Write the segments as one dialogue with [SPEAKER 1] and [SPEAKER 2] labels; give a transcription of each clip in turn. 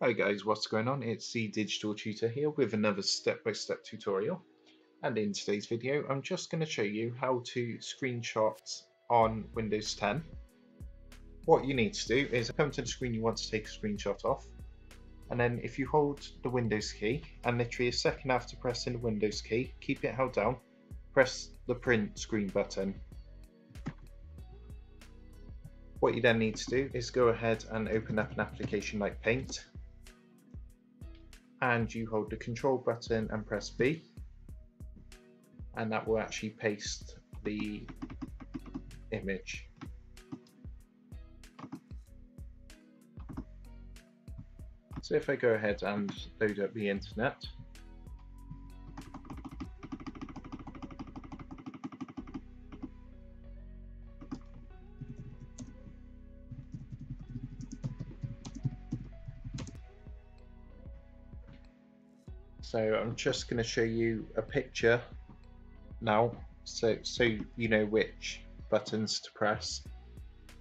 [SPEAKER 1] Hi guys, what's going on? It's the Digital Tutor here with another step-by-step -step tutorial. And in today's video, I'm just going to show you how to screenshot on Windows 10. What you need to do is come to the screen you want to take a screenshot of. And then if you hold the Windows key and literally a second after pressing the Windows key, keep it held down, press the print screen button what you then need to do is go ahead and open up an application like Paint and you hold the control button and press V and that will actually paste the image. So if I go ahead and load up the internet So I'm just going to show you a picture now so, so you know which buttons to press.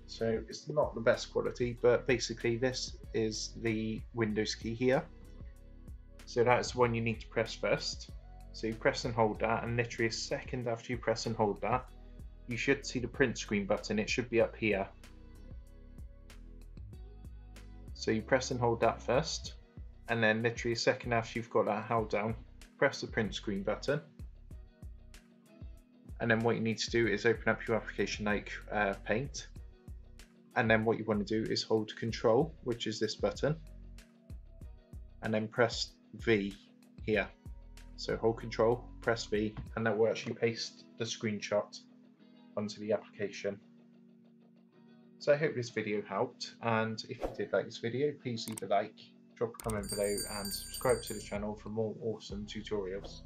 [SPEAKER 1] So it's not the best quality, but basically this is the Windows key here. So that's the one you need to press first. So you press and hold that, and literally a second after you press and hold that, you should see the print screen button. It should be up here. So you press and hold that first and then literally a second after you've got that held down, press the print screen button. And then what you need to do is open up your application like uh, Paint. And then what you want to do is hold Control, which is this button, and then press V here. So hold Control, press V, and that will actually paste the screenshot onto the application. So I hope this video helped, and if you did like this video, please leave a like drop a comment below and subscribe to the channel for more awesome tutorials.